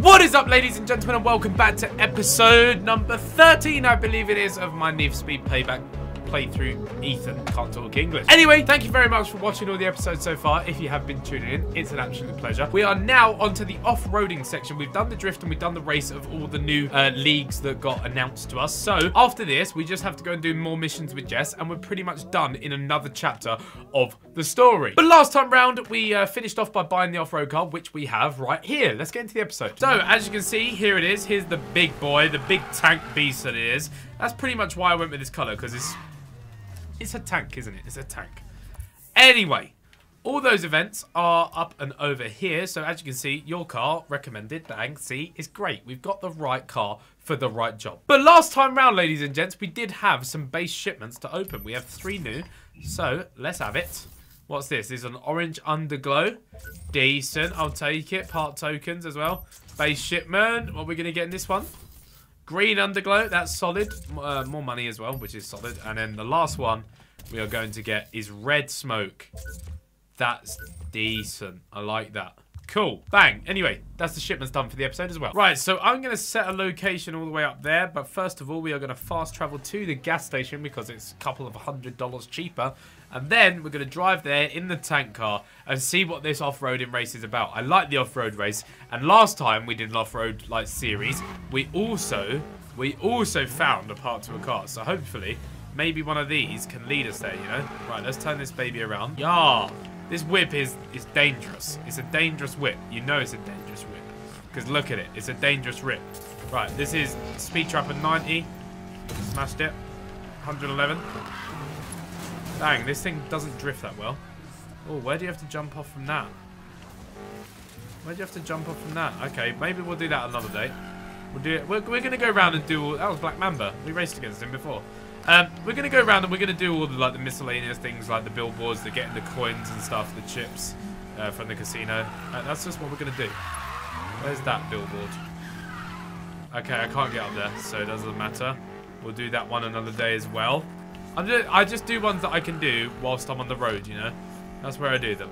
What is up, ladies and gentlemen, and welcome back to episode number 13, I believe it is, of my Need Speed Payback playthrough. Ethan can't talk English. Anyway, thank you very much for watching all the episodes so far. If you have been tuning in, it's an absolute pleasure. We are now onto the off-roading section. We've done the drift and we've done the race of all the new uh, leagues that got announced to us. So after this, we just have to go and do more missions with Jess, and we're pretty much done in another chapter of the story. But last time round, we uh, finished off by buying the off-road car, which we have right here. Let's get into the episode. So, as you can see, here it is. Here's the big boy, the big tank beast that it is. That's pretty much why I went with this color, because it's it's a tank, isn't it? It's a tank. Anyway, all those events are up and over here. So as you can see, your car, recommended, bang, see, is great. We've got the right car for the right job. But last time round, ladies and gents, we did have some base shipments to open. We have three new. So let's have it. What's this? This is an orange underglow. Decent. I'll take it. Part tokens as well. Base shipment. What are we going to get in this one? Green underglow, that's solid. Uh, more money as well, which is solid. And then the last one we are going to get is red smoke. That's decent. I like that. Cool. Bang. Anyway, that's the shipments done for the episode as well. Right, so I'm going to set a location all the way up there. But first of all, we are going to fast travel to the gas station because it's a couple of hundred dollars cheaper. And then we're going to drive there in the tank car and see what this off-roading race is about. I like the off-road race. And last time we did an off-road like series, we also we also found a part to a car. So hopefully, maybe one of these can lead us there, you know? Right, let's turn this baby around. Yeah. This whip is, is dangerous. It's a dangerous whip. You know it's a dangerous whip. Because look at it. It's a dangerous whip. Right, this is Speed Trapper 90. Smashed it. 111. Dang, this thing doesn't drift that well. Oh, where do you have to jump off from that? Where do you have to jump off from that? Okay, maybe we'll do that another day. We'll do it. We're, we're going to go around and do all... That was Black Mamba. We raced against him before. Um, we're going to go around and we're going to do all the like the miscellaneous things like the billboards, the getting the coins and stuff, the chips uh, from the casino. Uh, that's just what we're going to do. Where's that billboard? Okay, I can't get up there, so it doesn't matter. We'll do that one another day as well. Just, I just do ones that I can do whilst I'm on the road, you know? That's where I do them.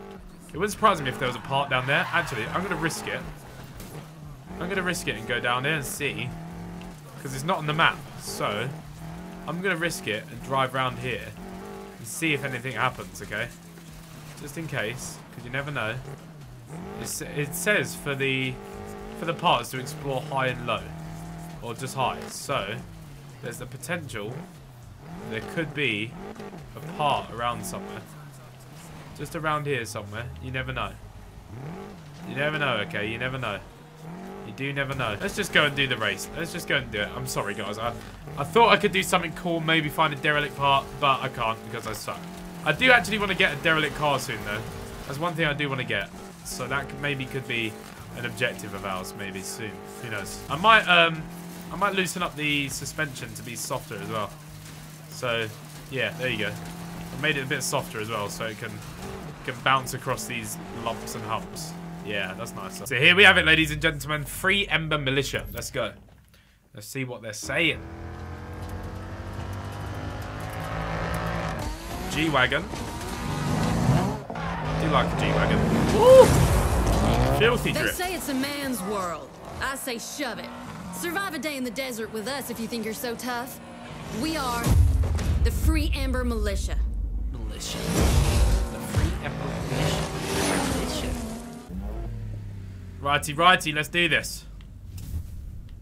It wouldn't surprise me if there was a part down there. Actually, I'm going to risk it. I'm going to risk it and go down there and see. Because it's not on the map, so... I'm going to risk it and drive around here and see if anything happens, okay? Just in case, because you never know. It's, it says for the for the parts to explore high and low, or just high. So, there's the potential there could be a part around somewhere. Just around here somewhere. You never know. You never know, okay? You never know. You do never know. Let's just go and do the race. Let's just go and do it. I'm sorry, guys. I, I thought I could do something cool, maybe find a derelict part, but I can't because I suck. I do actually want to get a derelict car soon, though. That's one thing I do want to get. So that maybe could be an objective of ours, maybe soon. Who knows? I might, um, I might loosen up the suspension to be softer as well. So, yeah, there you go. I made it a bit softer as well, so it can can bounce across these lumps and humps. Yeah, that's nice. So here we have it, ladies and gentlemen. Free Ember Militia. Let's go. Let's see what they're saying. G-Wagon. Do you like a G-Wagon. Filthy drip. They say it's a man's world. I say shove it. Survive a day in the desert with us if you think you're so tough. We are the Free Amber Militia. Militia. The Free Ember Militia. Righty, righty, let's do this.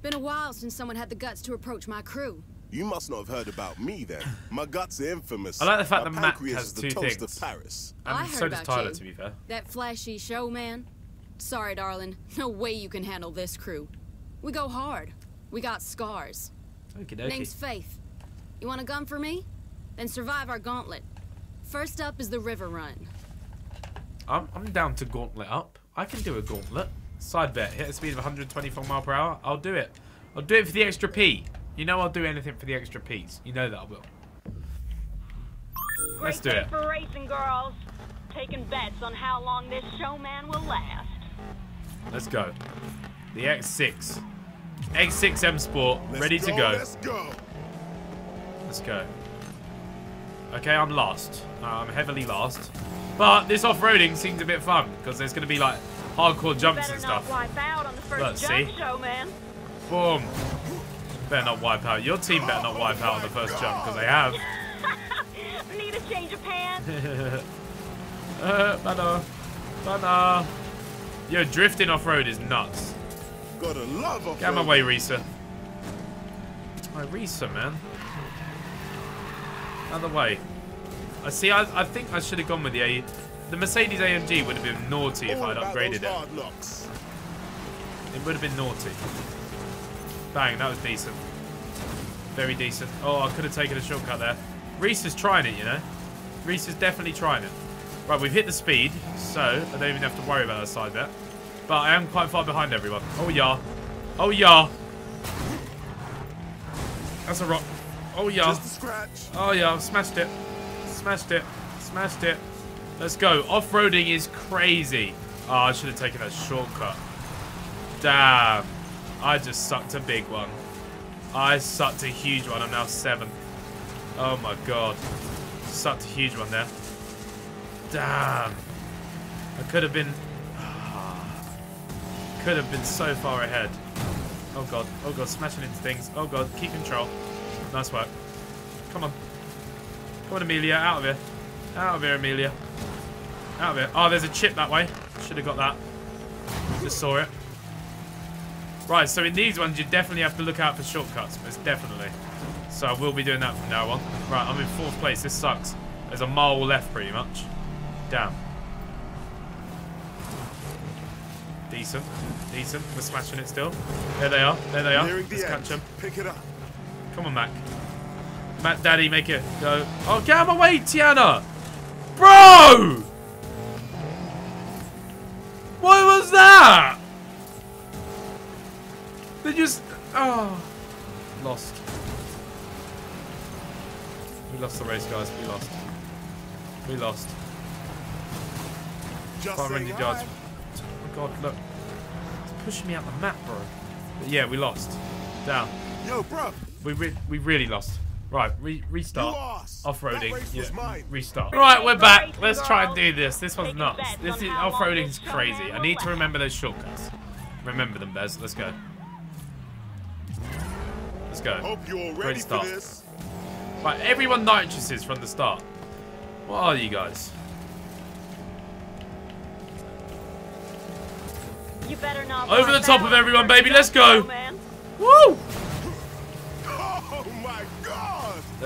Been a while since someone had the guts to approach my crew. You must not have heard about me then. My guts are infamous. I like the fact My that Matt has is the two toast things. of Paris. And I so heard does about Tyler, you. to be fair. That flashy showman. Sorry, darling. No way you can handle this crew. We go hard. We got scars. Okie Name's Faith. You want a gun for me? Then survive our gauntlet. First up is the river run. I'm, I'm down to gauntlet up. I can do a gauntlet. Side bet. Hit a speed of 124 mile per hour. I'll do it. I'll do it for the extra P. You know I'll do anything for the extra P's. You know that I will. Let's do it. for racing girls. Taking bets on how long this showman will last. Let's go. The X6. X6 M Sport. Let's ready to go, go. Let's go. Let's go. Okay, I'm last. Uh, I'm heavily last. But this off-roading seems a bit fun because there's going to be like hardcore jumps Better and not stuff. wipe out on the first jump, see? showman. Boom. Better not wipe out. Your team better not wipe out on the first jump, because they have. Need a change of pants? Uh, banner. Banner. Yo, drifting off-road is nuts. Gotta love a Get out of my way, Risa. My Risa, man. Out of the way. I see, I, I think I should have gone with the A... The Mercedes AMG would have been naughty if I'd upgraded it. It would have been naughty. Bang, that was decent. Very decent. Oh, I could have taken a shortcut there. Reese is trying it, you know? Reese is definitely trying it. Right, we've hit the speed, so I don't even have to worry about that side bet. But I am quite far behind everyone. Oh, yeah. Oh, yeah. That's a rock. Oh, yeah. Just a scratch. Oh, yeah. I've smashed it. Smashed it. Smashed it. Let's go. Off-roading is crazy. Oh, I should have taken that shortcut. Damn. I just sucked a big one. I sucked a huge one. I'm now seven. Oh my god. Sucked a huge one there. Damn. I could have been... Could have been so far ahead. Oh god. Oh god. Smashing into things. Oh god. Keep control. Nice work. Come on. Come on, Amelia. Out of here. Out of here, Amelia. Out of here. Oh, there's a chip that way. Should have got that. Just saw it. Right, so in these ones, you definitely have to look out for shortcuts. Most definitely. So I will be doing that from now on. Right, I'm in fourth place. This sucks. There's a mile left, pretty much. Damn. Decent. Decent. We're smashing it still. There they are. There they are. Let's the catch them. Pick it up. Come on, Mac. Matt, Daddy, make it go. Oh, get out of my way, Tiana! Bro! What was that? They just... Oh. Lost. We lost the race, guys. We lost. We lost. Just 500 saying yards. hi. Oh, God, look. It's pushing me out the map, bro. But yeah, we lost. Down. Yo, bro. We re we really lost. Right, re restart. Off-roading. That race was mine. Restart. Right, we're back. Let's try and do this. This one's Taking nuts. bets This is off-roading's this crazy. I need to remember those shortcuts. Remember them, Bez. Let's go. Let's go. Hope you're Great ready for start. this. Right, everyone nitrous's from the start. What are you guys? You better not. Over the top of everyone, baby, let's go. showman. Woo!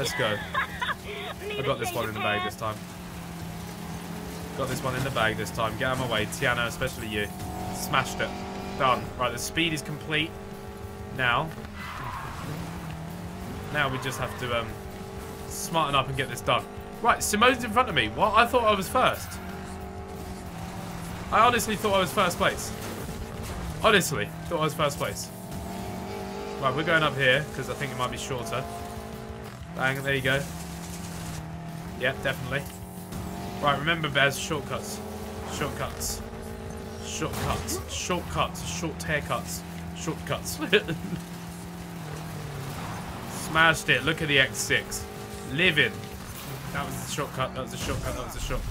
Let's go. I got this one in the bag this time. Got this one in the bag this time. Get out of my way. Tiana, especially you. Smashed it. Done. Right, the speed is complete. Now. Now we just have to um, smarten up and get this done. Right, Simone's in front of me. What? I thought I was first. I honestly thought I was first place. Honestly, thought I was first place. Right, we're going up here because I think it might be shorter. Bang, there you go. Yep, definitely. Right, remember, Bez, shortcuts. Shortcuts. Shortcuts. Shortcuts. Short haircuts. Shortcuts. Smashed it. Look at the X6. Living. That was the shortcut. That was the shortcut. That was the short.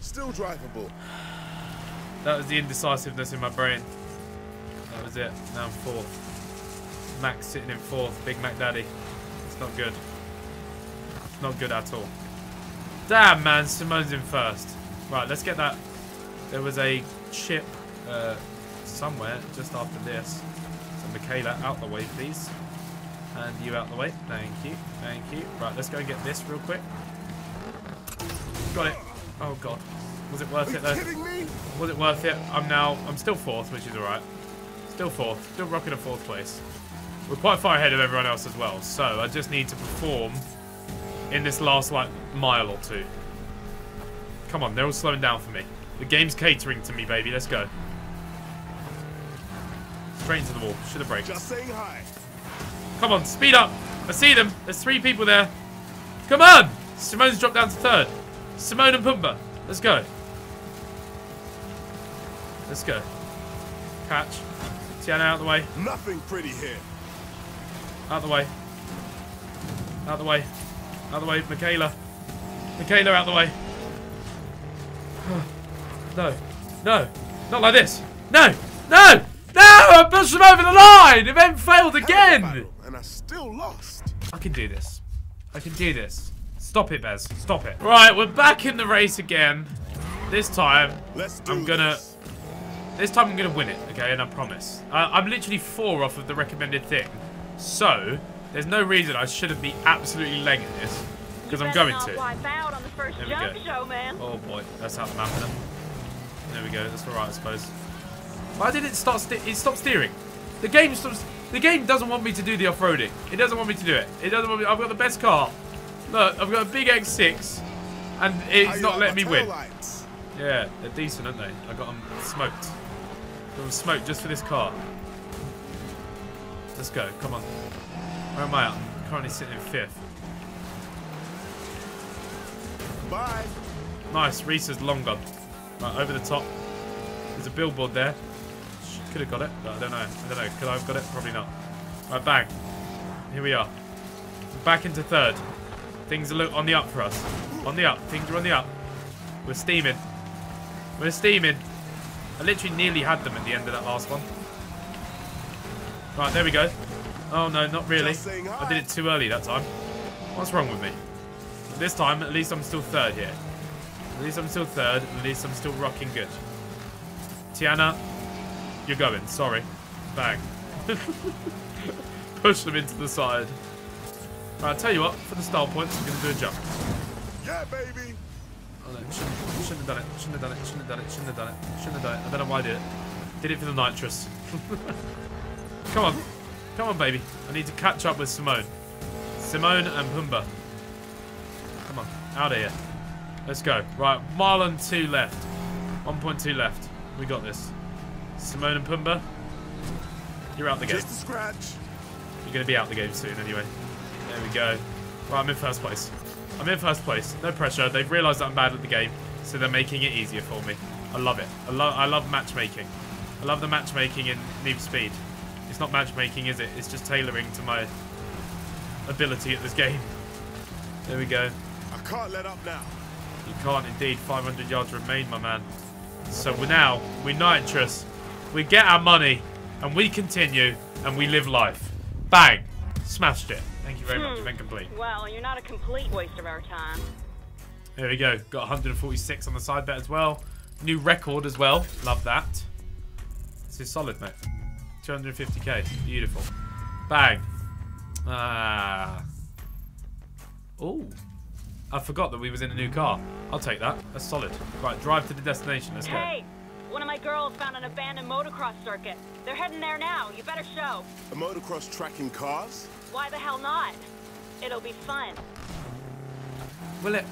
Still drivable. That was the indecisiveness in my brain. That was it. Now I'm fourth. Max sitting in fourth. Big Mac Daddy. It's not good. It's not good at all. Damn, man. Simone's in first. Right, let's get that. There was a chip uh, somewhere just after this. So, Michaela, out the way, please. And you out the way. Thank you. Thank you. Right, let's go and get this real quick. Got it. Oh, God. Was it worth it, though? Was it worth it? I'm now, I'm still fourth, which is alright. Still fourth. Still rocking a fourth place. We're quite far ahead of everyone else as well, so I just need to perform in this last, like, mile or two. Come on, they're all slowing down for me. The game's catering to me, baby. Let's go. Straight into the wall. Should have braked. Just saying hi. Come on, speed up. I see them. There's three people there. Come on. Simone's dropped down to third. Simone and Pumba. Let's go. Let's go. Catch. Tiana out of the way. Nothing pretty here. Out the way. Out the way. Out the way. Michaela. Michaela out the way. no. No. Not like this. No. No! No! I pushed him over the line! Then failed again! Battle, and I still lost. I can do this. I can do this. Stop it, Bez. Stop it. Right, we're back in the race again. This time, I'm gonna... this. This time I'm gonna win it, okay? And I promise. Uh, I'm literally four off of the recommended thing. So, there's no reason I shouldn't be absolutely legging this. Because I'm going to. wipe out on the first There we jump go. show, man. Oh boy, that's out the map then. There we go, that's alright I suppose. Why did it start ste it stopped steering? The game stops the game doesn't want me to do the off-roading. It doesn't want me to do it. It doesn't want me I've got the best car. Look, I've got a big X6 and it's you not letting me win. taillights? Yeah, they're decent, aren't they? I got them smoked. Got them smoked just for this car. Let's go, come on. Where am I at? I'm currently sitting in fifth. Bye. Nice, Reese's long gun. Right, over the top. There's a billboard there. Could have got it, but I don't know. I don't know. Could I have got it? Probably not. Right, bang. Here we are. Back into third. Things are look on the up for us. On the up. Things are on the up. We're steaming. We're steaming. I literally nearly had them at the end of that last one. Right, there we go. Oh no, not really. I did it too early that time. What's wrong with me? This time, at least I'm still third here. At least I'm still third, at least I'm still rocking good. Tiana, you're going. Sorry. Bang. Push them into the side. Right, I'll tell you what, for the style points, I'm going to do a jump. Yeah, baby. Oh, no, shouldn't, shouldn't have done it. Shouldn't have done it. Shouldn't have done it. Shouldn't have done it. Shouldn't have done it. I don't know why I did it. Did it for the nitrous. Come on. Come on, baby. I need to catch up with Simone. Simone and Pumbaa. Come on. Out of here. Let's go. Right. Mile and two left. 1.2 left. We got this. Simone and Pumbaa. You're out the game. Just a scratch. You're going to be out the game soon anyway. There we go. Right, I'm in first place. I'm in first place. No pressure. They've realised that I'm bad at the game, so they're making it easier for me. I love it. I love I love matchmaking. I love the matchmaking in Need for Speed. It's not matchmaking, is it? It's just tailoring to my ability at this game. There we go. I can't let up now. You can't indeed. 500 yards remain, my man. So we're now, we're nitrous, we get our money, and we continue, and we live life. Bang! Smashed it. Thank you very much. Hmm. Event complete. Well, you're not a complete waste of our time. There we go. Got 146 on the side bet as well. New record as well. Love that. This is solid, mate. 250k. Beautiful. Bang. Ah. Oh. I forgot that we was in a new car. I'll take that. That's solid. Right, drive to the destination. Let's go. Hey, one of my girls found an abandoned motocross circuit. They're heading there now. You better show. A motocross tracking cars? Why the hell not? It'll be fun. Will it?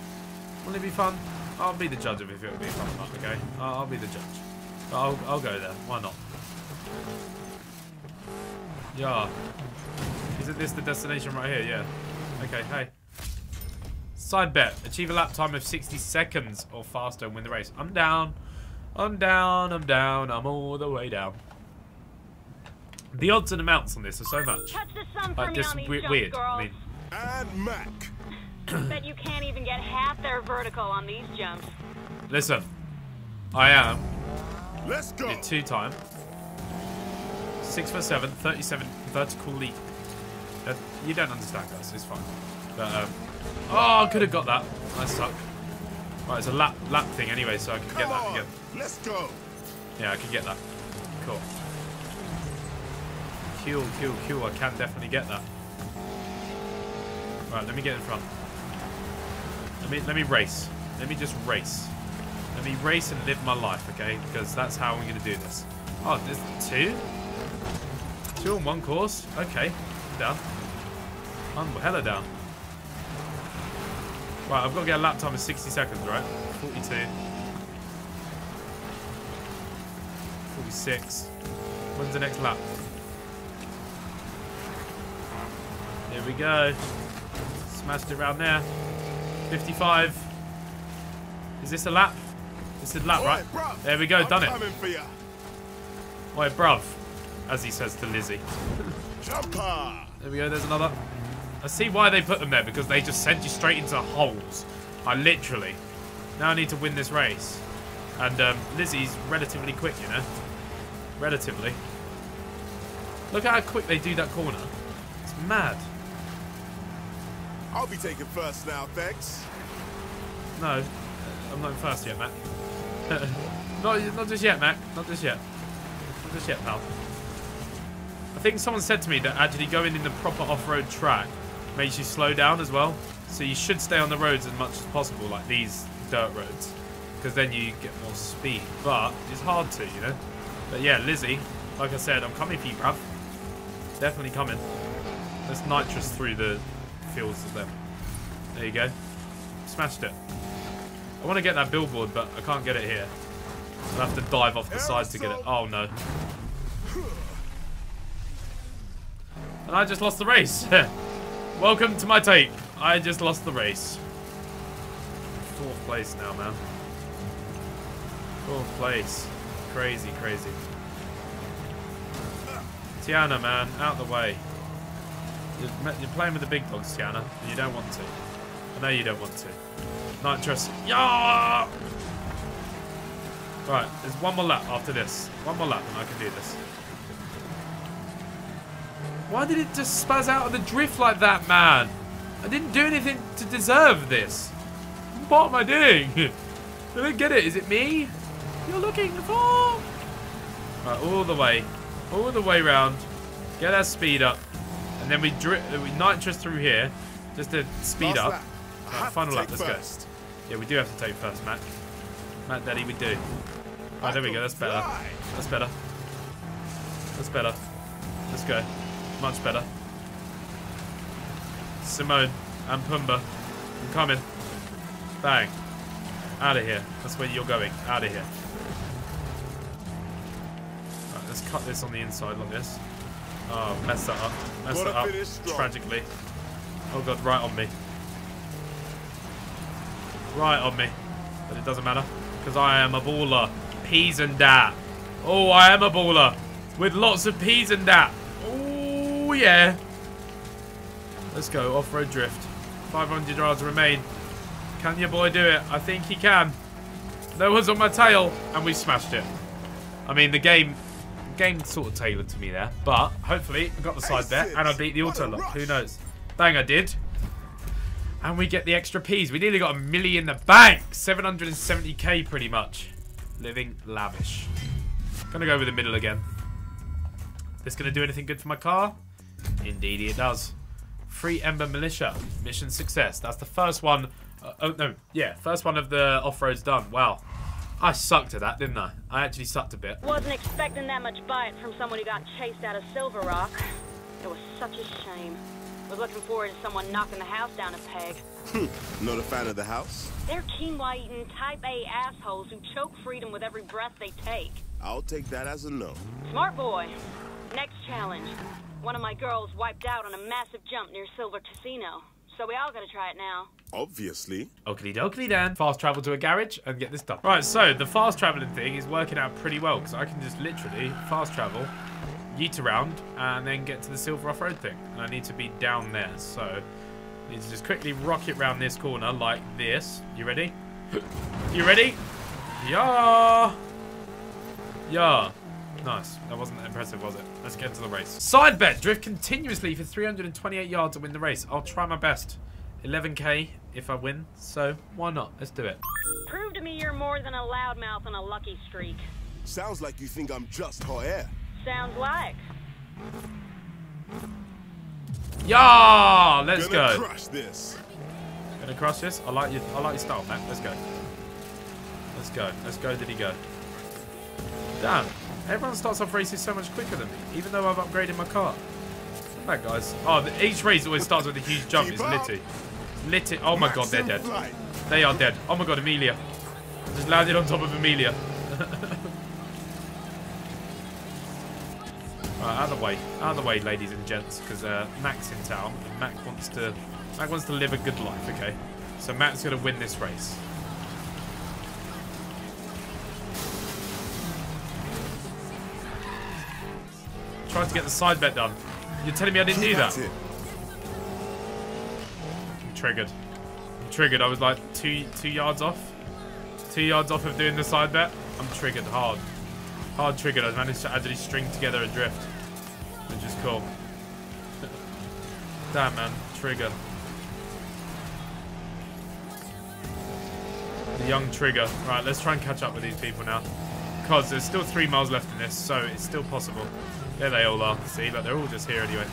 Will it be fun? I'll be the judge of if it will be fun or not, okay? I'll, I'll be the judge. I'll, I'll go there. Why not? Yeah. Isn't this the destination right here? Yeah. Okay, hey. Side bet. Achieve a lap time of 60 seconds or faster and win the race. I'm down. I'm down. I'm down. I'm all the way down. The odds and amounts on this are so much. Touch the sun for Like, me this on these we- jumps, weird. girls. I mean, And Mac. Bet you can't even get half their vertical on these jumps. listen. I am Let's go. Did two time. Six foot seven, 37 vertical leap. Uh, you don't understand, guys. It's fine. But, um, oh, I could have got that. I suck. Right, it's a lap lap thing anyway, so I can get that on. again. Let's go. Yeah, I can get that. Cool. Cool, cool, cool. I can definitely get that. Right, let me get in front. Let me let me race. Let me just race. Let me race and live my life, okay? Because that's how I'm gonna do this. Oh, there's two? Two on one course? Okay. Down. I'm hella down. Right, I've got to get a lap time of 60 seconds, right? 42. 46. When's the next lap? Here we go. Smashed it around there. 55. Is this a lap? This is a lap, right? Oi, bruv. There we go, done it. coming for ya. Wait, bruv. As he says to Lizzie. Jumper. There we go, there's another. I see why they put them there, because they just send you straight into holes. I literally. Now I need to win this race. And um, Lizzie's relatively quick, you know. relatively. Look at how quick they do that corner. It's mad. I'll be taking first now, thanks. No, I'm not in first yet, Matt. not, not just yet, Matt. Not just yet. Not just yet, pal. I think someone said to me that actually going in the proper off-road track makes you slow down as well. So you should stay on the roads as much as possible, like these dirt roads, because then you get more speed. But it's hard to, you know. But yeah, Lizzie, like I said, I'm coming for you, bruv. Definitely coming. Let's nitrous through the fields of them. There you go. Smashed it. I want to get that billboard, but I can't get it here. I'll have to dive off the side to get it. Oh, no. And I just lost the race. Welcome to my tape. I just lost the race. Fourth place now, man. Fourth place. Crazy, crazy. Tiana, man, out the way. You're, you're playing with the big dogs, Tiana, and you don't want to. I know you don't want to. Nitrous. Yeah! Right, there's one more lap after this. One more lap and I can do this. Why did it just spaz out of the drift like that, man? I didn't do anything to deserve this. What am I doing? I don't get it. Is it me? You're looking for... Right, all the way. All the way round. Get our speed up. And then we, we nitrous through here. Just to speed Last up. lap. I Right, final lap, let's first. go. Yeah, we do have to take first, Matt. Mac Daddy, we do. Oh, there we go. That's better. That's better. That's better. Let's go. Much better. Simone and Pumbaa. I'm coming. Bang. Out of here. That's where you're going. Out of here. Right, let's cut this on the inside like this. Oh, mess that up. Mess that up. Tragically. Oh god, right on me. Right on me. But it doesn't matter. Because I am a baller. Peas and that. Oh, I am a baller. With lots of peas and that. Oh, yeah. Let's go. Off-road drift. 500 yards remain. Can your boy do it? I think he can. No one's on my tail. And we smashed it. I mean, the game... Game sort of tailored to me there. But, hopefully, I got the side bet. And I beat the Autolog. Who knows? Bang, I did. And we get the extra P's. We nearly got a million in the bank. 770k pretty much. Living lavish. Gonna go over the middle again. This gonna do anything good for my car? Indeed it does. Free Ember Militia. Mission success. That's the first one. Uh, oh, no. Yeah, first one of the off-roads done. Wow. I sucked at that, didn't I? I actually sucked a bit. Wasn't expecting that much bite from someone who got chased out of Silver Rock. It was such a shame. Was looking forward to someone knocking the house down a peg. Not a fan of the house? They're quinoa-eating type A assholes who choke freedom with every breath they take. I'll take that as a no. Smart boy. Next challenge. One of my girls wiped out on a massive jump near Silver Casino. So we all gotta try it now. Obviously. Oakley dokley then. Fast travel to a garage and get this done. Right, so the fast traveling thing is working out pretty well because I can just literally fast travel, yeet around, and then get to the silver off-road thing. And I need to be down there, so I need to just quickly rocket round this corner like this. You ready? You ready? Yeah. Yeah. Nice. That wasn't impressive, was it? Let's get into the race. Side bet. Drift continuously for 328 yards to win the race. I'll try my best. 11k if I win, so why not? Let's do it. Prove to me you're more than a loudmouth on a lucky streak. Sounds like you think I'm just hot air. Sounds like. Yeah, let's Gonna go. crush this. Gonna crush this. I like your, I like your style, man. Let's go. Let's go. Let's go. Did he go? Damn. Everyone starts off races so much quicker than me, even though I've upgraded my car. That guys. Oh, the, each race always starts with a huge jump. It's litty. Litty. Oh my god, they're dead. They are dead. Oh my god, Amelia. Just landed on top of Amelia. Right, out of the way. Out of the way, ladies and gents, because uh, Mac's in town, and Mac wants to Mac wants to live a good life, okay? So Mac's gonna win this race. Tried to get the side bet done. You're telling me I didn't do that? It. I'm triggered. I'm triggered. I was like two two yards off. Two yards off of doing the side bet. I'm triggered hard. Hard triggered. I managed to actually string together a drift, which is cool. Damn, man. Trigger. The young trigger. Right, let's try and catch up with these people now. Because there's still three miles left in this, so it's still possible. There they all are. See, like they're all just here anyway.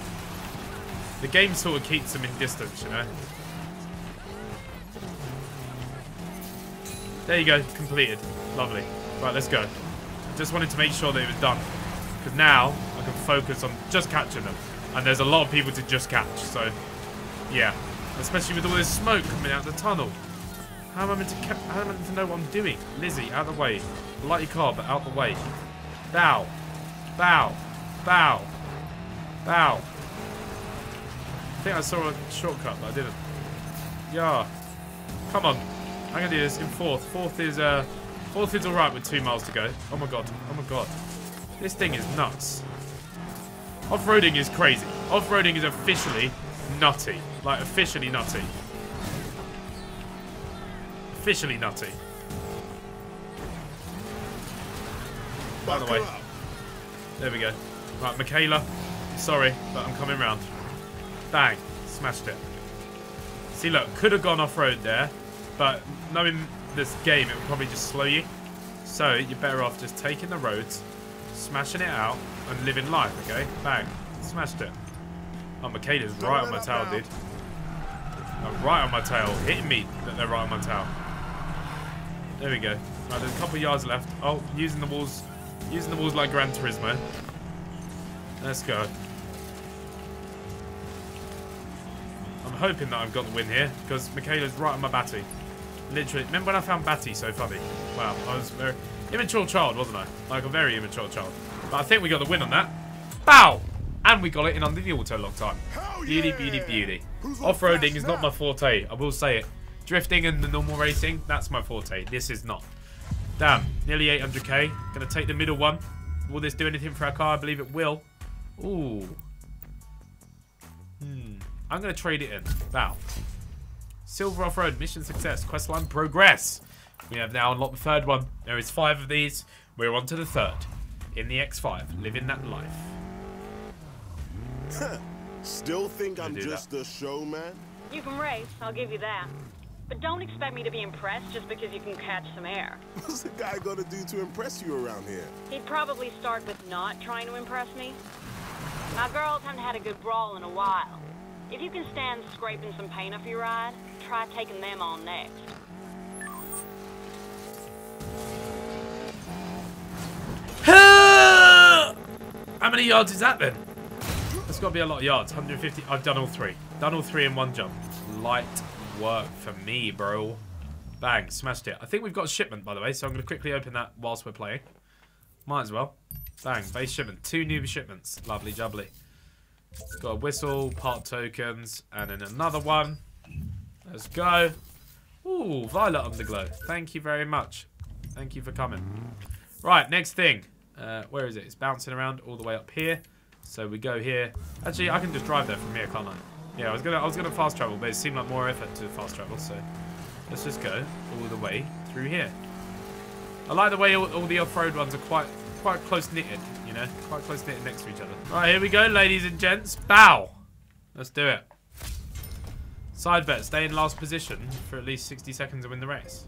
The game sort of keeps them in distance, you know. There you go, completed. Lovely. Right, let's go. Just wanted to make sure that it was done. Because now I can focus on just catching them. And there's a lot of people to just catch, so yeah. Especially with all this smoke coming out of the tunnel. How am I meant to, how am I meant to know what I'm doing? Lizzie, out of the way. Light your car, but out the way. Bow. Bow. Bow. Bow. I think I saw a shortcut, but I didn't. Yeah. Come on. I'm gonna do this in fourth. Fourth is uh fourth is alright with two miles to go. Oh my god. Oh my god. This thing is nuts. Off-roading is crazy. Off-roading is officially nutty. Like officially nutty. Officially nutty. By the way. There we go. Right, Michaela. Sorry, but I'm coming round. Bang. Smashed it. See, look. Could have gone off-road there. But knowing this game, it would probably just slow you. So, you're better off just taking the roads, smashing it out, and living life, okay? Bang. Smashed it. Oh, Michaela's right on my tail, dude. Right on my tail. Hitting me that they're right on my tail. There we go. Right, there's a couple yards left. Oh, using the walls. Using the walls like Gran Turismo. Let's go. I'm hoping that I've got the win here, because Michaela's right on my batty. Literally. Remember when I found Batty so funny? Wow, I was a very immature child, wasn't I? Like a very immature child. But I think we got the win on that. Bow! And we got it in under the Autolog time. Beauty, beauty, beauty. Off-roading is not my forte. I will say it. Drifting and the normal racing, that's my forte. This is not. Damn, nearly 800k. Gonna take the middle one. Will this do anything for our car? I believe it will. Ooh. Hmm. I'm gonna trade it in. Bow. Silver off-road, mission success, questline progress. We have now unlocked the third one. There is five of these. We're on to the third. In the X5, living that life. Still think I'm just that. a showman? You can race, I'll give you that. But don't expect me to be impressed just because you can catch some air. What's the guy gonna do to impress you around here? He'd probably start with not trying to impress me. My girls haven't had a good brawl in a while. If you can stand scraping some paint off your ride, try taking them on next. How many yards is that then? That's got to be a lot of yards. 150. I've done all three. Done all three in one jump. Light work for me, bro. Bang. Smashed it. I think we've got a shipment, by the way, so I'm going to quickly open that whilst we're playing. Might as well. Bang. Base shipment. Two new shipments. Lovely jubbly. Got a whistle, part tokens, and then another one. Let's go. Ooh, Violet Underglow. Thank you very much. Thank you for coming. Right, next thing. Uh, where is it? It's bouncing around all the way up here. So we go here. Actually, I can just drive there from here, can't I? Yeah, I was gonna, I was gonna fast travel, but it seemed like more effort to fast travel. So let's just go all the way through here. I like the way all, all the off-road ones are quite, quite close knitted. You know, quite close knitted next to each other. Right, here we go, ladies and gents. Bow. Let's do it. Side bet, stay in last position for at least 60 seconds and win the race.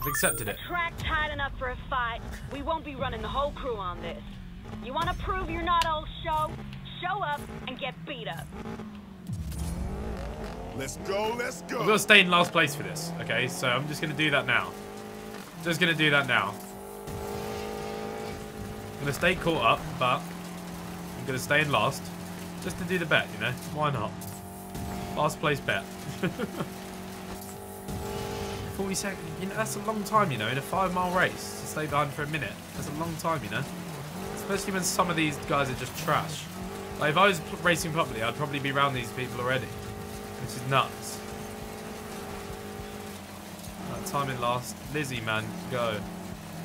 I've accepted it. Track tight enough for a fight. We won't be running the whole crew on this. You want to prove you're not old show? Show up and get beat up. Let's go, let's I've go. got to stay in last place for this, okay? So I'm just going to do that now. Just going to do that now. I'm going to stay caught up, but I'm going to stay in last. Just to do the bet, you know? Why not? Last place bet. 40 seconds, you know, that's a long time, you know, in a five mile race to stay behind for a minute. That's a long time, you know? Especially when some of these guys are just trash. Like, if I was racing properly, I'd probably be around these people already. Which is nuts. Right, timing last. Lizzie, man, go.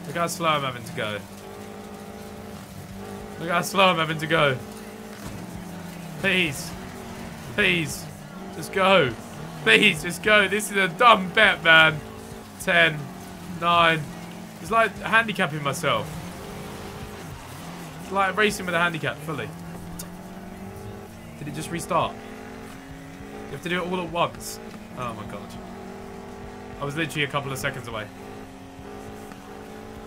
Look how slow I'm having to go. Look how slow I'm having to go. Please. Please. Just go. Please, just go. This is a dumb bet, man. 10, 9, It's like handicapping myself. It's like racing with a handicap fully. Did it just restart? You have to do it all at once. Oh my god. I was literally a couple of seconds away.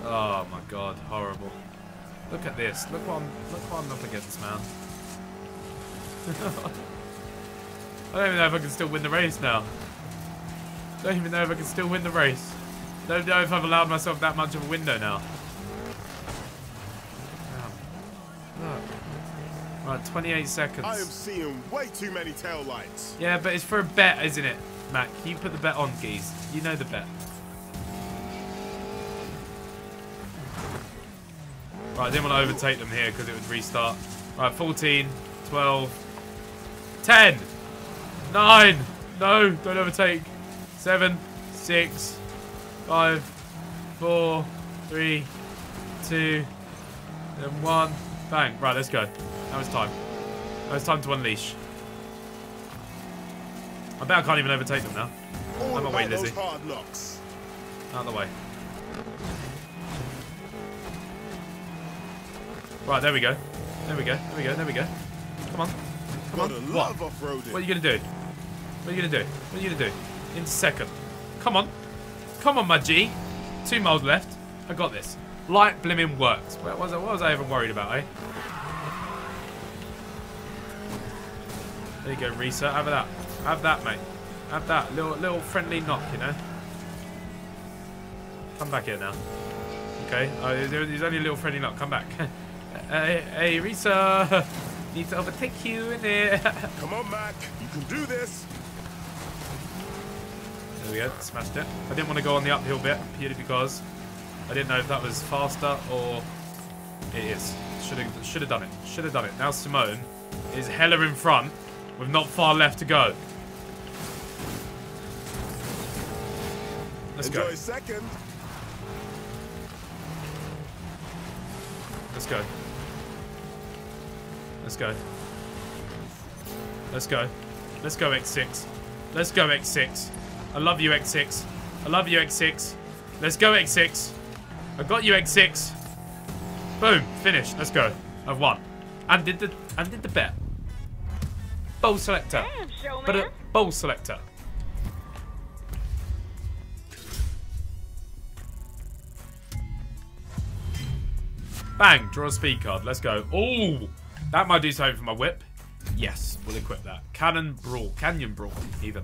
Oh my god, horrible. Look at this. Look what I'm look what I'm up against, man. I don't even know if I can still win the race now. Don't even know if I can still win the race. Don't know if I've allowed myself that much of a window now. Damn. Look. Right, 28 seconds. I am seeing way too many tail lights. Yeah, but it's for a bet, isn't it, Mac? You put the bet on, Geese. You know the bet. Right, I didn't want to overtake them here because it would restart. Right, 14, 12, 10, 9, no, don't overtake. 7, 6, 5, 4, 3, 2, and 1. Bang. Right, let's go. Now it's time. Now it's time to unleash. I bet I can't even overtake them now. All I'm away, Lizzie. hard knocks. Out of the way. Right, there we go. There we go. There we go. There we go. Come on. Come on. What? What are you gonna do? What are you gonna do? What are you gonna do? In second. Come on. Come on, my G. Two miles left. I got this. Light blimmin' works. What was I, what was I even worried about, eh? There you go, reset. Have that. Have that, mate. Have that. Little little friendly knock, you know? Come back here now. Okay. Oh, there's only a little friendly knock. Come back. hey, hey, Risa. Need to overtake you in there. Come on, Mac. You can do this. There we go, smashed it. I didn't want to go on the uphill bit purely because I didn't know if that was faster or it is. Should have should have done it. Should have done it. Now Simone is hella in front with not far left to go. Let's Enjoy go. second. Let's go. Let's go. Let's go. Let's go X6. Let's go X6. I love you X6. I love you X6. Let's go X6. I got you X6. Boom. Finish. Let's go. I've won. And did the and did the bet. Bowl selector. Damn. But uh, a bowl selector. Bang, draw a speed card. Let's go. Oh, that might do something for my whip. Yes, we'll equip that. Cannon Brawl. Canyon Brawl, even.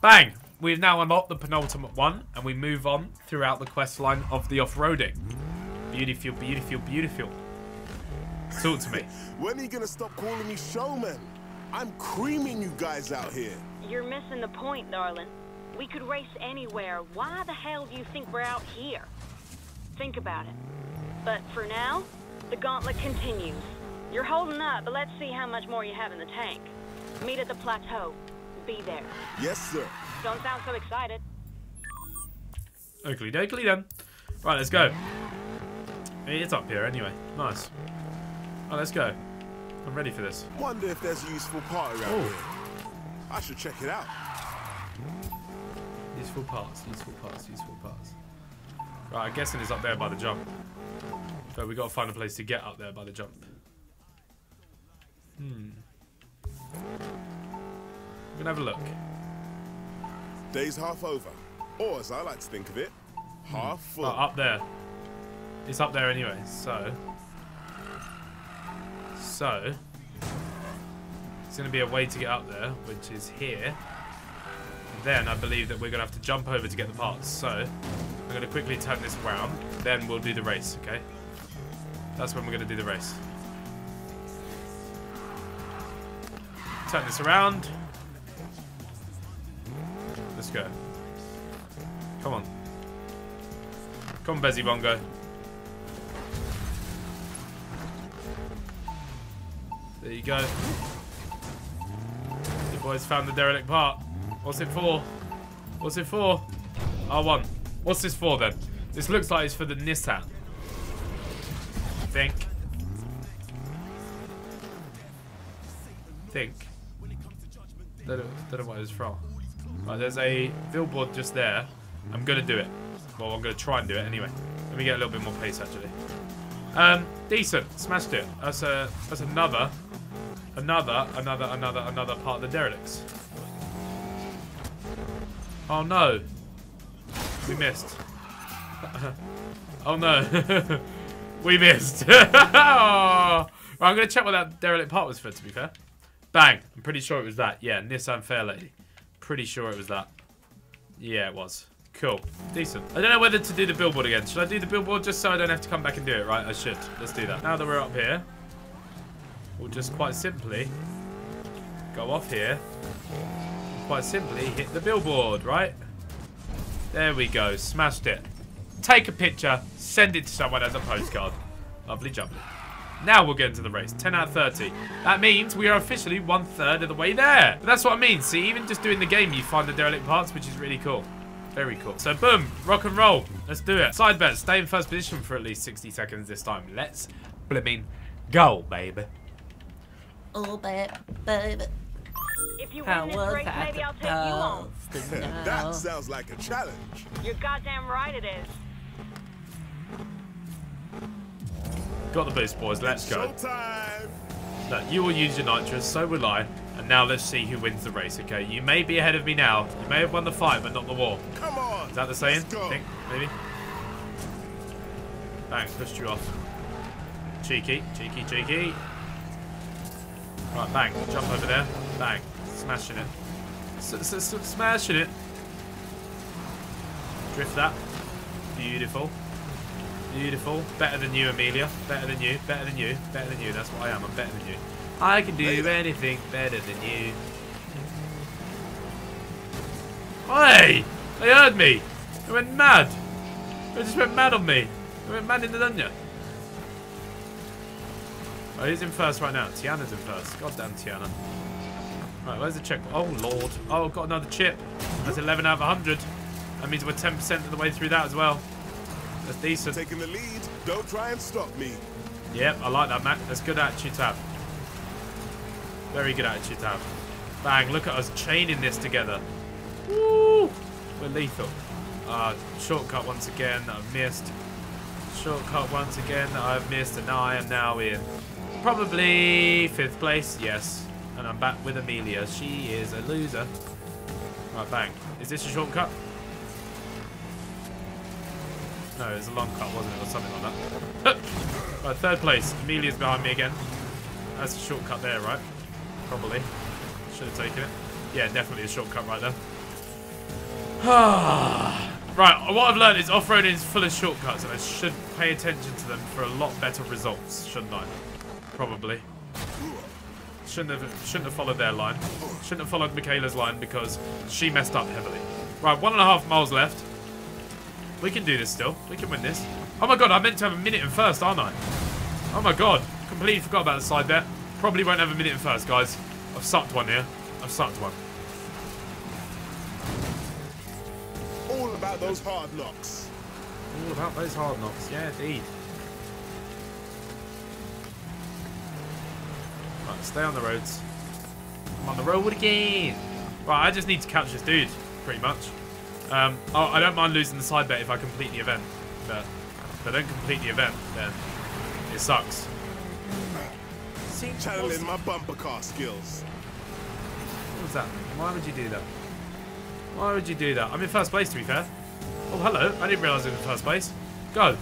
Bang! We've now unlocked the penultimate one, and we move on throughout the quest line of the off-roading. Beautiful, beautiful, beautiful. Talk to me. When are you gonna stop calling me showman? I'm creaming you guys out here. You're missing the point, darling. We could race anywhere. Why the hell do you think we're out here? Think about it. But for now, the gauntlet continues. You're holding up, but let's see how much more you have in the tank. Meet at the plateau. Be there. Yes, sir. Don't sound so excited. Oakley dokley then. Right, let's go. It's up here anyway. Nice. Right, let's go. I'm ready for this. Wonder if there's a useful part around Oh. here. I should check it out. Useful parts, useful parts, useful parts. Right, I'm guessing it's up there by the jump. So we gotta find a place to get up there by the jump. Hmm. We're gonna have a look. Day's half over. Or, as I like to think of it, hmm. half full. Oh, up there. It's up there anyway, so. So. It's going to be a way to get up there, which is here. Then I believe that we're going to have to jump over to get the parts. So, I'm going to quickly turn this around. Then we'll do the race, okay? That's when we're going to do the race. Turn this around. Let's go. Come on. Come on, Bezzy Bongo. There you go. You boys found the derelict part. What's it for? What's it for? R1. What's this for then? This looks like it's for the Nissan. I think. Think. Don't know, don't know what it's from. Right, there's a billboard just there. I'm gonna do it. Well, I'm gonna try and do it anyway. Let me get a little bit more pace, actually. Um, decent. Smashed it. That's a that's another, another, another, another, another part of the derelicts. Oh no. We missed. oh no. we missed. oh. Right, I'm going to check what that derelict part was for, to be fair. Bang. I'm pretty sure it was that. Yeah, Nissan Fairlady. Pretty sure it was that. Yeah, it was. Cool. Decent. I don't know whether to do the billboard again. Should I do the billboard just so I don't have to come back and do it, right? I should. Let's do that. Now that we're up here, we'll just quite simply go off here. Quite simply hit the billboard, right? There we go. Smashed it. Take a picture. Send it to someone as a postcard. Lovely jubbly. Now we'll get into the race. 10 out of 30. That means we are officially one third of the way there. But that's what I mean. See, even just doing the game, you find the derelict parts, which is really cool. Very cool. So boom, rock and roll. Let's do it. Side bet, stay in first position for at least 60 seconds this time. Let's blimming go, baby. Oh, baby, baby. If you How win this was race, I maybe I'll take you on. supposed to know? That sounds like a challenge. You're goddamn right it is. Got the boost, boys. Let's go. Look, you will use your nitrous, so will I. And now let's see who wins the race, okay? You may be ahead of me now. You may have won the fight, but not the war. Come on! Is that the saying? Let's. Think, maybe? Bang, pushed you off. Cheeky, cheeky, cheeky. Right, bang, jump over there. Bang, smashing it. S -s -s smashing it. Drift that. Beautiful. Beautiful. Better than you, Amelia. Better than you. Better than you. Better than you. That's what I am. I'm better than you. I can do anything better than you. Hey! They heard me! They went mad! They just went mad on me! They went mad in the dungeon. Oh, he's in first right now. Tiana's in first. Goddamn Tiana. Right, where's the check? Oh, Lord. Oh, got another chip. That's 11 out of 100. That means we're 10% of the way through that as well. That's decent. Taking the lead. Don't try and stop me. Yep, I like that, Matt. That's good attitude to have. Very good attitude to have. Bang, look at us chaining this together. Woo! We're lethal. Uh, shortcut once again that I've missed. Shortcut once again that I've missed, and now I am now in probably fifth place. Yes. And I'm back with Amelia. She is a loser. Right, bang. Is this a shortcut? No, it was a long cut, wasn't it? Or something like that. right, third place. Amelia's behind me again. That's a shortcut there, right? Probably. Should have taken it. Yeah, definitely a shortcut right there. right, what I've learned is off-roading is full of shortcuts and I should pay attention to them for a lot better results, shouldn't I? Probably. Shouldn't have shouldn't have followed their line. Shouldn't have followed Michaela's line because she messed up heavily. Right, one and a half miles left. We can do this still. We can win this. Oh my god, I meant to have a minute in first, aren't I? Oh my god. Completely forgot about the side bet. Probably won't have a minute in first, guys. I've sucked one here. I've sucked one. All about those hard knocks. All about those hard knocks. Yeah, indeed. Right, stay on the roads. I'm on the road again. Right, I just need to catch this dude, pretty much. Um, oh, I don't mind losing the side bet if I complete the event. But if I don't complete the event, then it sucks. Channeling my bumper car skills. What was that? Why would you do that? Why would you do that? I'm in first place, to be fair. Oh, hello. I didn't realise I was in first place. Go.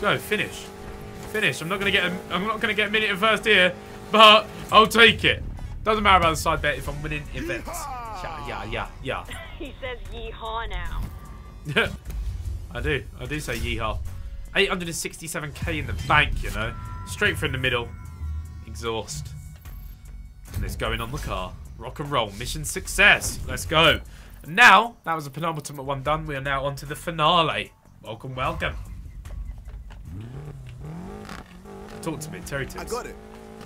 Go. Finish. Finish. I'm not going to get a, I'm not going to get a minute in first here, but I'll take it. Doesn't matter about the side bet if I'm winning events. Yeah, yeah, yeah, yeah. He says yeehaw now. Yeah, I do. I do say yeehaw. 867k in the bank, you know. Straight from the middle. Exhaust. And it's going on the car. Rock and roll. Mission success. Let's go. And now, that was the penultimate one done. We are now on to the finale. Welcome, welcome. Talk to me, Terry I got it.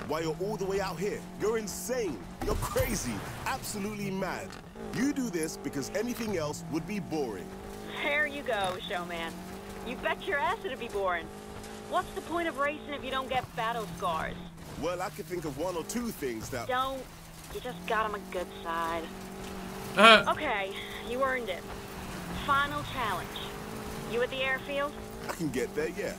Why you're all the way out here? You're insane. You're crazy. Absolutely mad. You do this because anything else would be boring. There you go, showman. You bet your ass it'd be boring. What's the point of racing if you don't get battle scars? Well, I could think of one or two things that. Don't. You just got him a good side. Uh, Okay, you earned it. Final challenge. You at the airfield? I can get there, yeah.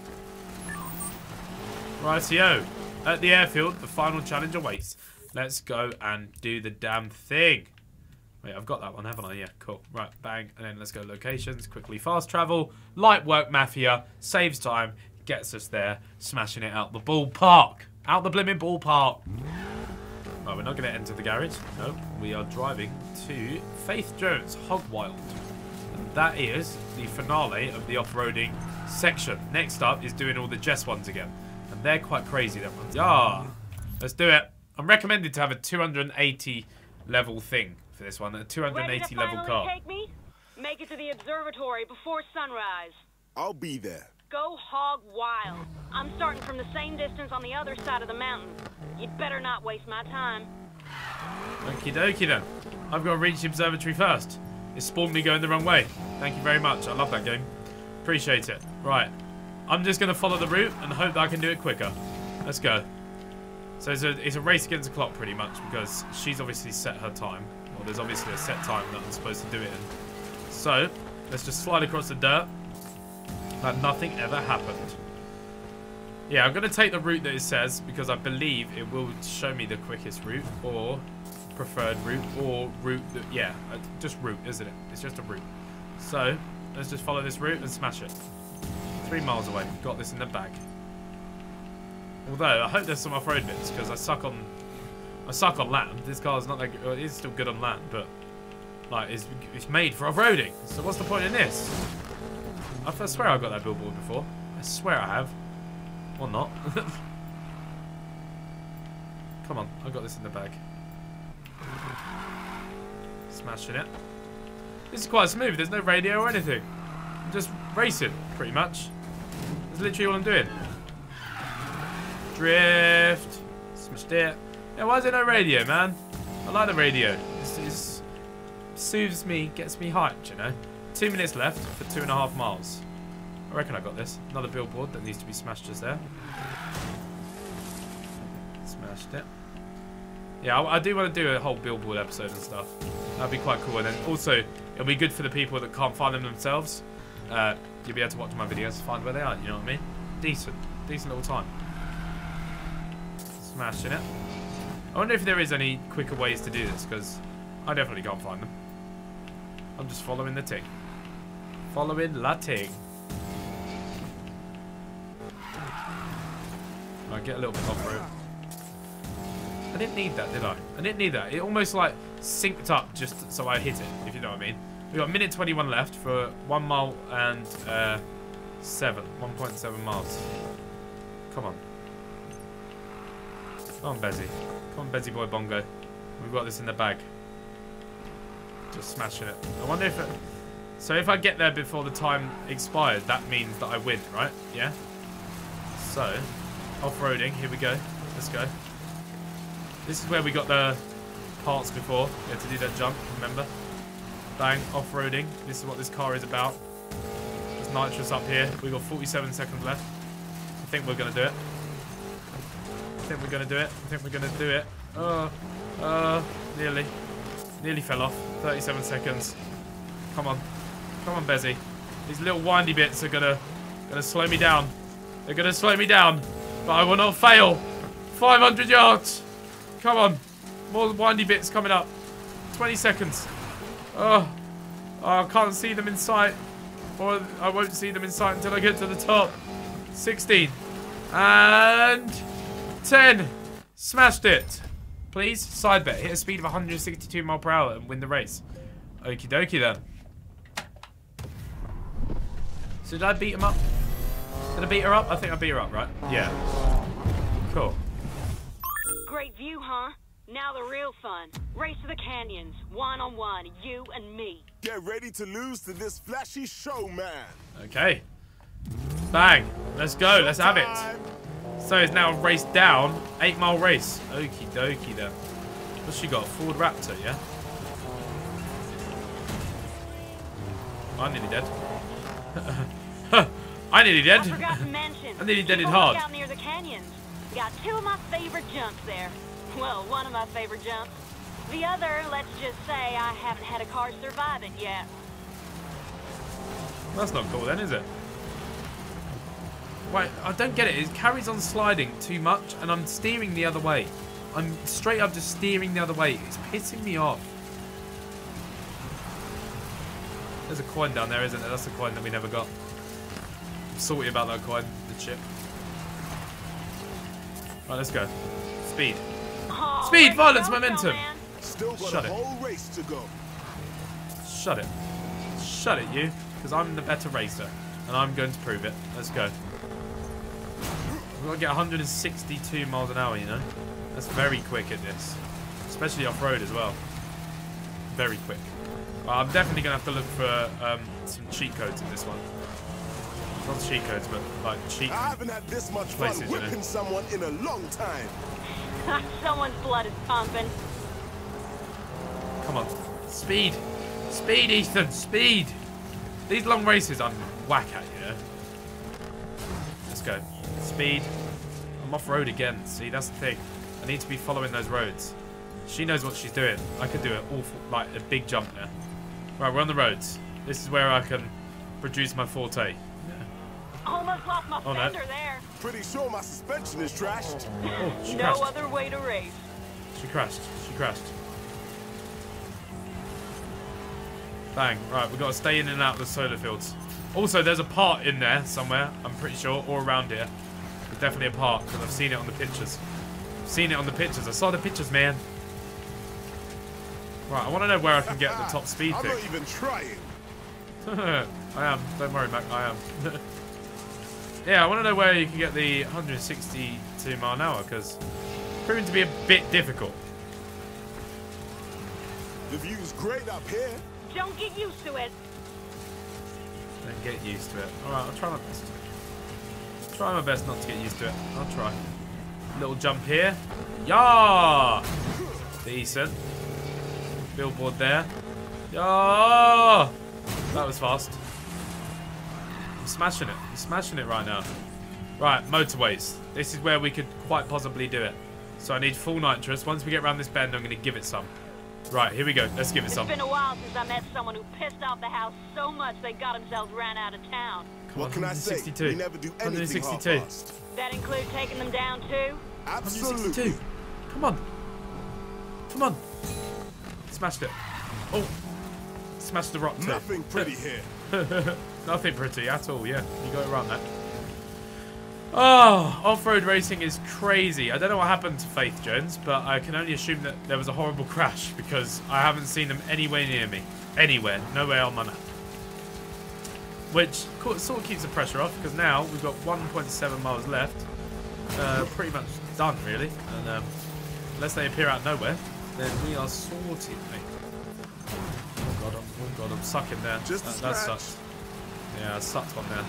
Rightio. At the airfield, the final challenge awaits. Let's go and do the damn thing. Wait, I've got that one, haven't I? Yeah, cool. Right, bang. And then let's go locations. Quickly fast travel. Light work mafia. Saves time. Gets us there. Smashing it out the ballpark. Out the blimmin' ballpark. Right, we're not going to enter the garage. No, we are driving to Faith Jones Hogwild. And that is the finale of the off-roading section. Next up is doing all the Jess ones again. And they're quite crazy, that ones. Ah, let's do it. I'm recommended to have a 280 level thing for this one. A Ready 280 to level car. take me? Make it to the observatory before sunrise. I'll be there. Go hog wild. I'm starting from the same distance on the other side of the mountain. You'd better not waste my time. Okie dokie then. I've got to reach the observatory first. It spawned me going the wrong way. Thank you very much. I love that game. Appreciate it. Right. I'm just going to follow the route and hope that I can do it quicker. Let's go. So it's a, it's a race against the clock pretty much because she's obviously set her time. Well, there's obviously a set time that I'm supposed to do it in. So, let's just slide across the dirt like nothing ever happened. Yeah, I'm going to take the route that it says because I believe it will show me the quickest route or preferred route or route that, yeah, uh, just route, isn't it? It's just a route. So, let's just follow this route and smash it. Three miles away. Got this in the bag. Although, I hope there's some off-road bits because I suck on, I suck on land. This car's not good. Well, it is still good on land, but like, it's, it's made for off-roading. So what's the point in this? I swear I've got that billboard before. I swear I have. Or not. Come on, I got this in the bag. Smashing it. This is quite smooth. There's no radio or anything. I'm just racing, pretty much. That's literally all I'm doing. Drift. Smashed it. Yeah, why is there no radio, man? I like the radio. This it's soothes me, gets me hyped, you know. Two minutes left for two and a half miles. I reckon I got this. Another billboard that needs to be smashed just there. Smashed it. Yeah, I, I do want to do a whole billboard episode and stuff. That'd be quite cool. And then also, it'll be good for the people that can't find them themselves. Uh, you'll be able to watch my videos to find where they are. You know what I mean? Decent. Decent little time. Smashing it. I wonder if there is any quicker ways to do this, because I definitely can't find them. I'm just following the ting. Following la ting. I get a little bit off road. I didn't need that, did I? I didn't need that. It almost like synced up just so I hit it, if you know what I mean. We've got a minute 21 left for one mile and uh, seven, 1.7 miles. Come on. Come on, Bezzy. Come on, Bezzy boy Bongo. We've got this in the bag. Just smashing it. I wonder if it... So if I get there before the time expires, that means that I win, right? Yeah? So, off-roading. Here we go. Let's go. This is where we got the parts before. We had to do that jump, remember? Bang, off-roading. This is what this car is about. There's nitrous up here. We've got 47 seconds left. I think we're going to do it. Think we're going to do it. I think we're going to do it. Oh, uh, nearly. Nearly fell off. 37 seconds. Come on. Come on, Bezzy. These little windy bits are gonna gonna slow me down. They're gonna slow me down. But I will not fail. 500 yards. Come on. More windy bits coming up. 20 seconds. Oh, I can't see them in sight. Or I won't see them in sight until I get to the top. 16. And 10. Smashed it. Please, side bet. Hit a speed of 162 mile per hour and win the race. Okie dokie then. So did I beat him up? Did I beat her up? I think I beat her up, right? Yeah. Cool. Great view, huh? Now the real fun. Race to the canyons. One on one. You and me. Get ready to lose to this flashy showman. Okay. Bang. Let's go. Let's have it. So it's now a race down. Eight mile race. Okie dokie then. What's she got? Ford Raptor, yeah? I'm nearly dead. I'm nearly dead. I. I nearly did keep it a hard. lookout near the canyons. Got two of my favorite jumps there. Well, one of my favorite jumps. The other, let's just say I haven't had a car survive it yet. That's not cool then, is it? Wait, I don't get it. It carries on sliding too much, and I'm steering the other way. I'm straight up just steering the other way. It's pissing me off. There's a coin down there, isn't there? That's the coin that we never got. I'm salty about that coin, the chip. Right, let's go. Speed. Oh, Speed, violence, momentum. man? Still got Shut a it. race to go. Shut it. Shut it, you. Because I'm the better racer. And I'm going to prove it. Let's go. We've got to get 162 miles an hour, you know? That's very quick at this. Especially off-road as well. Very quick. Well, I'm definitely going to have to look for um, some cheat codes in this one. Not cheat codes, but like cheat. I haven't had this much fun Places, you know. whipping someone in a long time. Someone's blood is pumping. Come on. Speed. Speed, Ethan. Speed. These long races I'm whack at, you know? Let's go. Speed. I'm off-road again. See, that's the thing. I need to be following those roads. She knows what she's doing. I could do an awful, like, a big jump there. Right, we're on the roads. This is where I can produce my forte. Almost lost my Oh, no. fender there. Pretty sure my suspension is trashed. Oh, oh, oh, she No crashed. other way to race. She crashed. She crashed. Bang. Right, we've got to stay in and out of the solar fields. Also, there's a part in there somewhere, I'm pretty sure, or around here. There's definitely a park, because I've seen it on the pictures. I've seen it on the pictures. I saw the pictures, man. Right, I want to know where I can get the top speed I'm thing. not even trying. I am. Don't worry, Mac. I am. yeah, I want to know where you can get the 162 mile an hour, because proving to be a bit difficult. The view's great up here. Don't get used to it. Then get used to it. Alright, I'll try my best. Try my best not to get used to it. I'll try. Little jump here. Yeah! Decent. Billboard there. Yeah! That was fast. I'm smashing it. I'm smashing it right now. Right, motorways. This is where we could quite possibly do it. So I need full nitrous. Once we get around this bend, I'm going to give it some. Right, here we go. Let's give it It's some. It's been a while since I met someone who pissed off the house so much they got themselves ran out of town. Come What on, can I say? 162. We never do anything 162. That include taking them down too? Absolutely. 162. Come on. Come on. Smashed it. Oh. Smashed the rock too. Nothing pretty here. Nothing pretty at all, yeah. You got it around that. Oh, off-road racing is crazy. I don't know what happened to Faith Jones, but I can only assume that there was a horrible crash because I haven't seen them anywhere near me. Anywhere. Nowhere on my map. Which sort of keeps the pressure off because now we've got 1.7 miles left. Uh, pretty much done, really. And um, unless they appear out of nowhere, then we are sorted, mate. Oh god, I'm, oh god, I'm sucking there. Just a that, that scratch. sucked. Yeah, I sucked one there.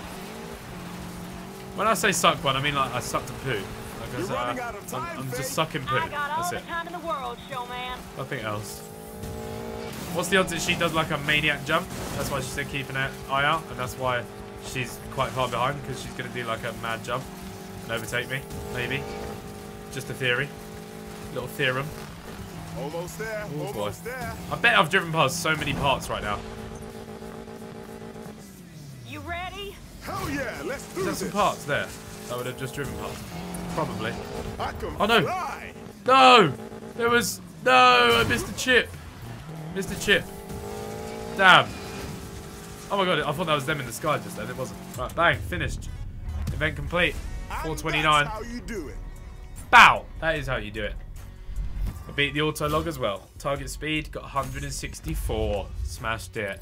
When I say suck one, I mean like I sucked a poo. Like, I You're said, running I- out of I'm, I'm just sucking poo. I got all That's the it. time in the world, showman. Nothing else. What's the odds that she does like a maniac jump? That's why she said keep an eye out, and that's why she's quite far behind because she's going to do like a mad jump and overtake me, maybe. Just a theory, little theorem. Almost there. Oh, boy. almost there. I bet I've driven past so many parts right now. You ready? Hell yeah, let's do Is there this. some parts there I would have just driven past? Probably. I can Oh, no. fly. No! There was... No! I missed the chip. The chip. Damn. Oh my god, I thought that was them in the sky just then. It wasn't. Right, bang. Finished. Event complete. 429. That's how you do it. Bow! That is how you do it. I beat the Autolog as well. Target speed, got 164. Smashed it.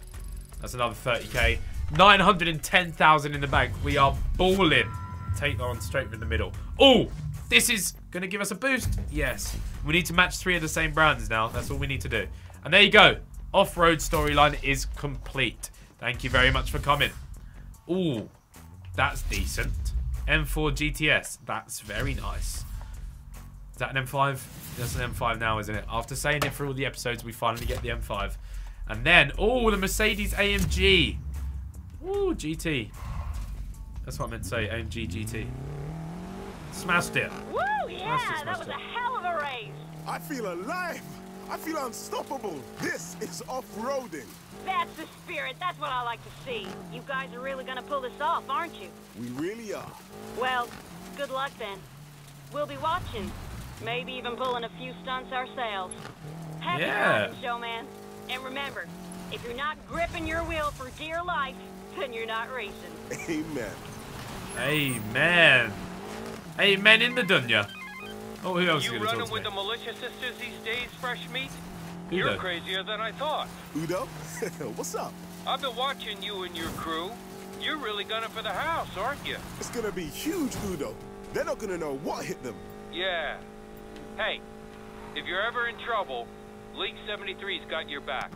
That's another 30k. 910,000 in the bank. We are balling. Take that on straight in the middle. Oh! This is going to give us a boost. Yes. We need to match three of the same brands now. That's all we need to do. And there you go. Off-road storyline is complete. Thank you very much for coming. Ooh. That's decent. M4 GTS. That's very nice. Is that an M5? That's an M5 now, isn't it? After saying it for all the episodes, we finally get the M5. And then, oh, the Mercedes AMG. Ooh, GT. That's what I meant to say, AMG GT. Smashed it. Woo, yeah, Smashed it, that was it. a hell of a race. I feel alive. I feel unstoppable. This is off-roading. That's the spirit. That's what I like to see. You guys are really gonna pull this off, aren't you? We really are. Well, good luck then. We'll be watching. Maybe even pulling a few stunts ourselves. Happy Yeah. driving, showman. And remember, if you're not gripping your wheel for dear life, then you're not racing. Amen. Amen. Amen in the dunya. Oh, who else is You going running with the militia sisters these days, fresh meat? Who You're crazier than I thought. Udo, what's up? I've been watching you and your crew. You're really gunning for the house, aren't you? It's gonna be huge, Udo. They're not gonna know what hit them. Yeah. Hey, if you're ever in trouble, League 73's got your back.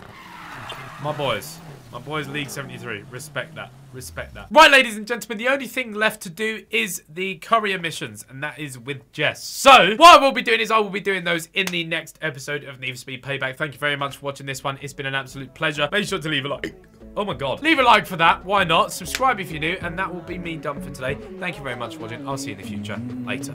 My boys. My boys League 73. Respect that. Respect that. Right, ladies and gentlemen, the only thing left to do is the courier missions, and that is with Jess. So, what I will be doing is I will be doing those in the next episode of Need for Speed Payback. Thank you very much for watching this one. It's been an absolute pleasure. Make sure to leave a like. Oh my god. Leave a like for that. Why not? Subscribe if you're new, and that will be me done for today. Thank you very much for watching. I'll see you in the future. Later.